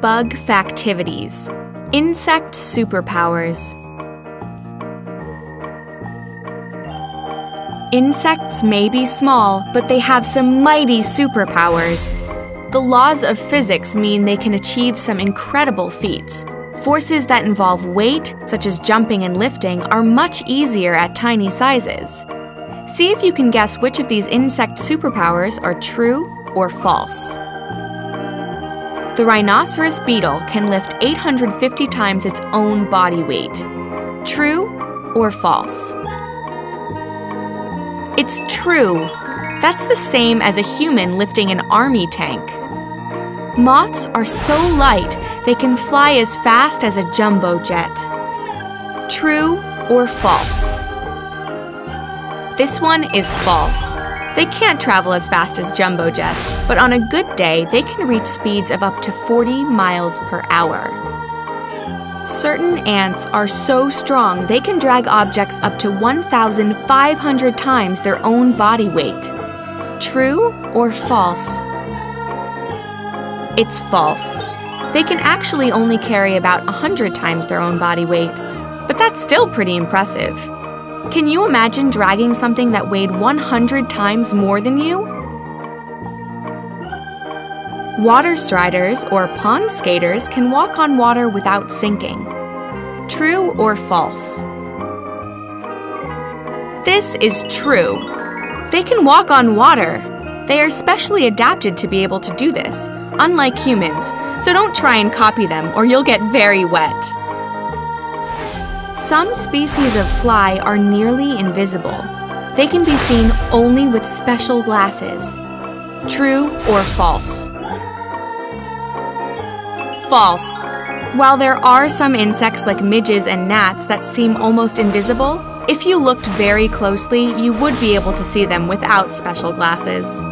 Bug Factivities Insect Superpowers. Insects may be small, but they have some mighty superpowers. The laws of physics mean they can achieve some incredible feats. Forces that involve weight, such as jumping and lifting, are much easier at tiny sizes. See if you can guess which of these insect superpowers are true or false. The rhinoceros beetle can lift 850 times its own body weight. True or false? It's true. That's the same as a human lifting an army tank. Moths are so light they can fly as fast as a jumbo jet. True or false? This one is false. They can't travel as fast as jumbo jets, but on a good day, they can reach speeds of up to 40 miles per hour. Certain ants are so strong they can drag objects up to 1,500 times their own body weight. True or false? It's false. They can actually only carry about 100 times their own body weight, but that's still pretty impressive. Can you imagine dragging something that weighed 100 times more than you? Water striders, or pond skaters, can walk on water without sinking. True or false? This is true. They can walk on water. They are specially adapted to be able to do this, unlike humans, so don't try and copy them or you'll get very wet. Some species of fly are nearly invisible. They can be seen only with special glasses. True or false? False. While there are some insects like midges and gnats that seem almost invisible, if you looked very closely, you would be able to see them without special glasses.